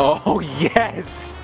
Oh, yes!